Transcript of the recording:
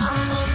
I'm